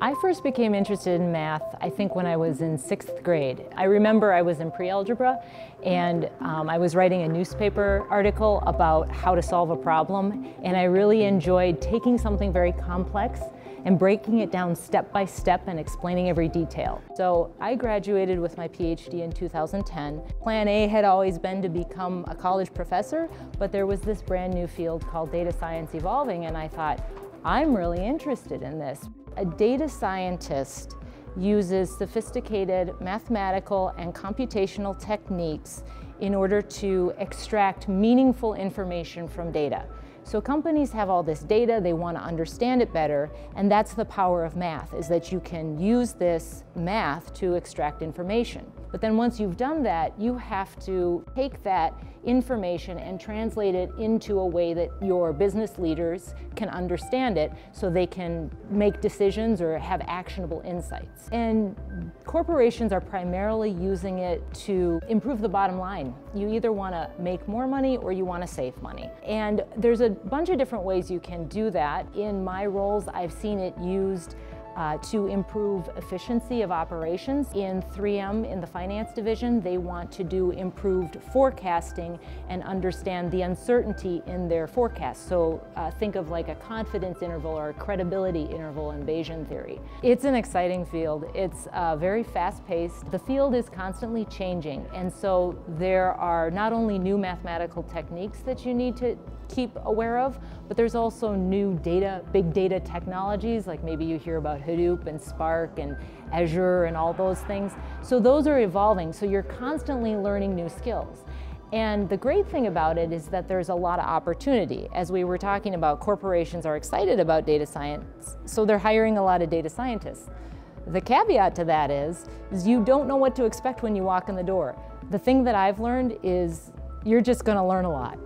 I first became interested in math, I think, when I was in sixth grade. I remember I was in pre-algebra and um, I was writing a newspaper article about how to solve a problem and I really enjoyed taking something very complex and breaking it down step by step and explaining every detail. So I graduated with my PhD in 2010. Plan A had always been to become a college professor, but there was this brand new field called data science evolving and I thought, I'm really interested in this. A data scientist uses sophisticated mathematical and computational techniques in order to extract meaningful information from data. So companies have all this data, they want to understand it better, and that's the power of math, is that you can use this math to extract information. But then once you've done that, you have to take that information and translate it into a way that your business leaders can understand it so they can make decisions or have actionable insights. And corporations are primarily using it to improve the bottom line. You either want to make more money or you want to save money. And there's a bunch of different ways you can do that. In my roles, I've seen it used uh, to improve efficiency of operations. In 3M, in the finance division, they want to do improved forecasting and understand the uncertainty in their forecast. So uh, think of like a confidence interval or a credibility interval in Bayesian theory. It's an exciting field. It's uh, very fast-paced. The field is constantly changing, and so there are not only new mathematical techniques that you need to keep aware of, but there's also new data, big data technologies, like maybe you hear about Hadoop and Spark and Azure and all those things. So those are evolving, so you're constantly learning new skills. And the great thing about it is that there's a lot of opportunity. As we were talking about, corporations are excited about data science, so they're hiring a lot of data scientists. The caveat to that is, is you don't know what to expect when you walk in the door. The thing that I've learned is you're just gonna learn a lot.